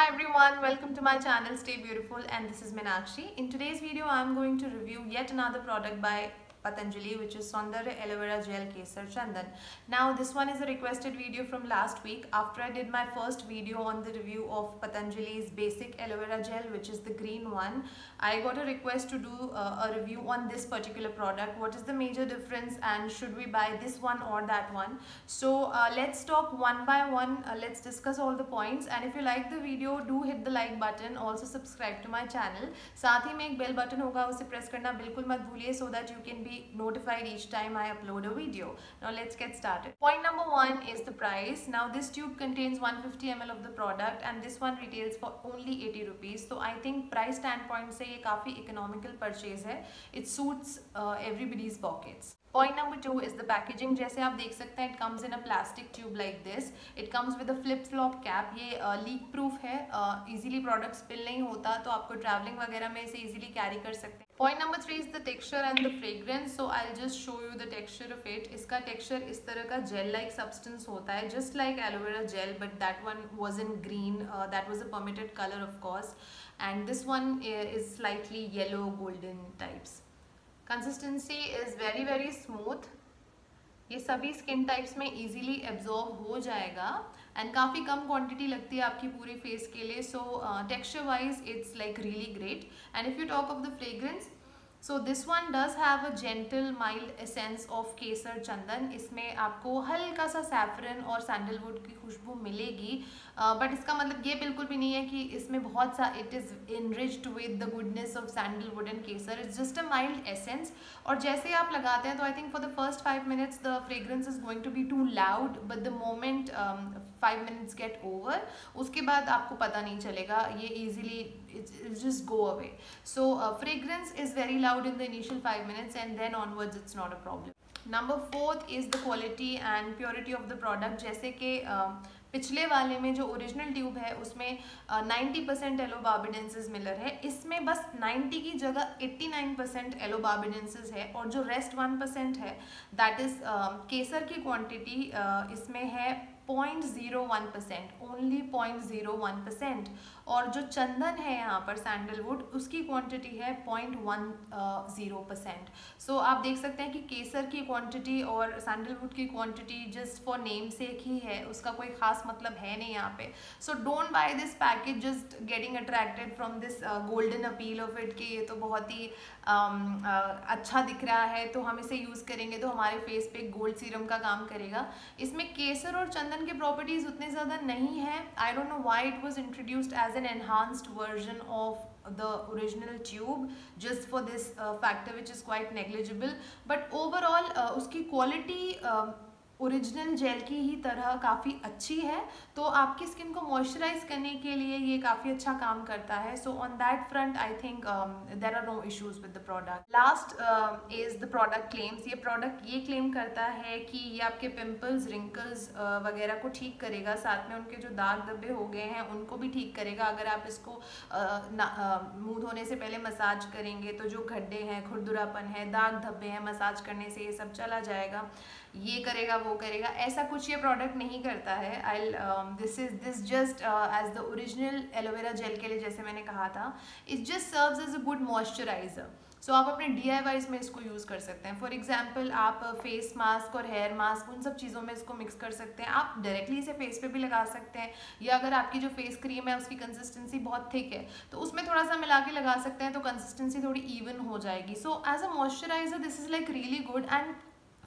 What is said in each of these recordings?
Hi everyone, welcome to my channel Stay Beautiful and this is Meenakshi. In today's video I am going to review yet another product by Patanjali which is Saundarya Aloe Vera Gel Kesar Chandan. Now this one is a requested video from last week after I did my first video on the review of Patanjali's basic aloe vera gel which is the green one. I got a request to do uh, a review on this particular product. What is the major difference and should we buy this one or that one? So uh, let's talk one by one. Uh, let's discuss all the points and if you like the video do hit the like button. Also subscribe to my channel. साथ ही में एक bell button होगा उसे press करना बिल्कुल मत भूलिए so that you can be be notified each time I upload a video. Now let's get started. Point number one is the price. Now this tube contains 150 ml of the product and this one retails for only 80 rupees. So I think price standpoint से ये काफ़ी economical purchase है. It suits uh, everybody's pockets. Point number two is the packaging जैसे आप देख सकते हैं it comes in a plastic tube like this it comes with a flip flop cap ये लीक uh, प्रूफ है. Easily product spill नहीं होता तो आपको ट्रैवलिंग वगैरह में इसे इजिली कैरी कर सकते हैं। Point number three is the texture and the fragrance so I just show you the texture of it इसका टेक्स्चर इस तरह का जेल लाइक सब्सटेंस होता है just like aloe vera gel but that one was in green that was a permitted colour of cost and this one is slightly yellow golden types golden is very very very ये सभी skin types में easily absorb हो जाएगा and काफ़ी कम quantity लगती है आपकी पूरी फेस के लिए so texture wise it's like really great and if you talk of the fragrance so this one does have a gentle mild essence of kesar chandan इसमें आपको हल्का सा सैफरन और सैंडलवुड की खुशबू मिलेगी। बट uh, इसका मतलब ये बिल्कुल भी नहीं है कि इसमें बहुत सा it is enriched with the goodness of sandalwood and kesar it's just a mild essence और जैसे आप लगाते हैं तो I think for the first five minutes the fragrance is going to be too loud but the moment five minutes get over उसके बाद आपको पता नहीं चलेगा ये easily just go away so fragrance is very loud in the initial five minutes and then onwards it's not a problem number fourth is the quality and purity of the product जैसे कि uh, पिछले वाले में जो original tube है उसमें ninety percent एलोबार्बिडेंसिस Miller है। इसमें बस 90 की जगह 89 परसेंट एलोबार्बिडेंसिस है और जो रेस्ट वन परसेंट है दैट इज़ केसर की क्वांटिटी uh, इसमें है point zero one percent only point zero one percent और जो चंदन है यहाँ पर सैंडलवुड उसकी क्वांटिटी है point one zero percent so आप देख सकते हैं कि केसर की क्वांटिटी और सैंडलवुड की क्वांटिटी जस्ट फॉर नेम से ही है उसका कोई ख़ास मतलब है नहीं यहाँ पे. So don't buy this package just getting attracted from this golden appeal of it कि ये तो बहुत ही um, uh, अच्छा दिख रहा है तो हम इसे यूज़ करेंगे तो हमारे फेस पे गोल्ड सीरम का काम करेगा. इसमें केसर और चंदन के प्रॉपर्टीज़ उतने ज़्यादा नहीं है I don't know why it was introduced as an enhanced version of tube just for this uh, factor which is quite negligible but overall uh, uski quality uh, original gel की ही तरह काफ़ी अच्छी है तो आपकी स्किन को moisturise करने के लिए ये काफ़ी अच्छा काम करता है। So on that front I think there are no issues with the product last is the product claims ये प्रोडक्ट ये क्लेम करता है कि ये आपके पिंपल्स रिंकल्स uh, वगैरह को ठीक करेगा। साथ में उनके जो दाग धब्बे हो गए हैं उनको भी ठीक करेगा। अगर आप इसको uh, uh, मुँह धोने से पहले मसाज करेंगे तो जो गड्ढे हैं खुरदुरापन है दाग धब्बे हैं मसाज करने से ये सब चला जाएगा। ये करेगा, वो करेगा, ऐसा कुछ ये प्रोडक्ट नहीं करता है। I this is this just as the original aloe vera gel के लिए जैसे मैंने कहा था it just serves as a good moisturiser so आप अपने डी में इसको यूज़ कर सकते हैं। फॉर एग्ज़ाम्पल आप फेस मास्क और हेयर मास्क उन सब चीज़ों में इसको मिक्स कर सकते हैं। आप डायरेक्टली इसे फेस पे भी लगा सकते हैं। या अगर आपकी जो फेस क्रीम है, उसकी कंसिस्टेंसी बहुत थिक है तो उसमें थोड़ा सा मिला के लगा सकते हैं तो कंसिस्टेंसी थोड़ी इवन हो जाएगी। So as a moisturiser this is like really good and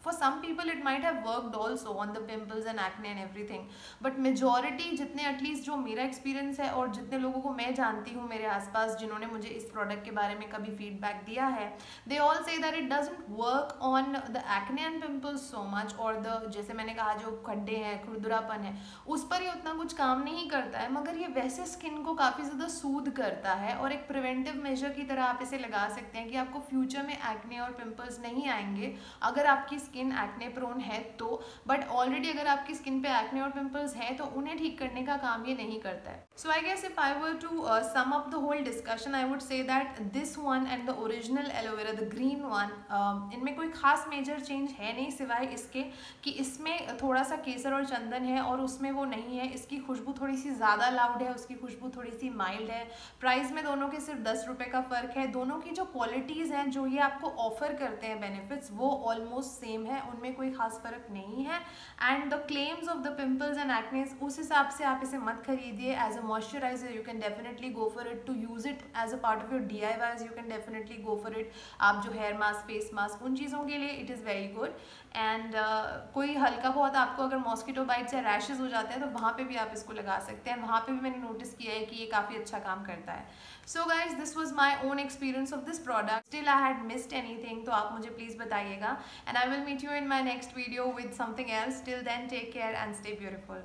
for some people, it might have worked also on the pimples and acne and everything. But majority, जितने एटलीस्ट जो मेरा एक्सपीरियंस है और जितने लोगों को मैं जानती हूँ मेरे आसपास, जिन्होंने मुझे इस प्रोडक्ट के बारे में कभी फीडबैक दिया है they all say that it doesn't work on the acne and pimples so much और द जैसे मैंने कहा, जो खड्डे हैं, खुरदुरापन है, उस पर ये उतना कुछ काम नहीं करता है, मगर ये वैसे स्किन को काफ़ी ज़्यादा सूद करता है और एक प्रिवेंटिव मेजर की तरह आप इसे लगा सकते हैं कि आपको फ्यूचर में एक्ने और पिम्पल्स नहीं आएँगे। अगर आपकी स्किन एक्ने प्रोन है तो बट ऑलरेडी अगर आपकी स्किन पे एक्ने और पिंपल्स हैं तो उन्हें ठीक करने का काम ये नहीं करता है। So I guess if I were to sum up the whole discussion I would say that this one and the original aloe vera the green one इनमें कोई खास मेजर चेंज है नहीं सिवाय इसके कि इसमें थोड़ा सा केसर और चंदन है और उसमें वो नहीं है। इसकी खुशबू थोड़ी सी ज़्यादा लाउड है, उसकी खुशबू थोड़ी सी माइल्ड है। प्राइस में दोनों के सिर्फ़ दस रुपये का फ़र्क है। दोनों की जो क्वालिटीज़ हैं, जो ये आपको ऑफ़र करते हैं बेनिफिट्स वो ऑलमोस्ट सेम है, उनमें कोई खास फ़र्क नहीं है। And the claims of the pimples and acnes उस हिसाब से आप इसे मत खरीदिए। As a moisturiser you can definitely go for it to use it as a part of your DIYs you can definitely go for it आप जो hair mask face mask उन चीज़ों के लिए it is very good and कोई हल्का बहुत आपको अगर मॉस्किटो बाइट्स या रैशेज हो जाते हैं तो वहाँ पे भी आप इसको लगा सकते हैं। वहाँ पे भी मैंने नोटिस किया है कि ये काफ़ी अच्छा काम करता है। So guys this was my own experience of this product still I had missed anything तो आप मुझे प्लीज़ बताइएगा। And I will meet you in my next video with something else. Till then, take care and stay beautiful.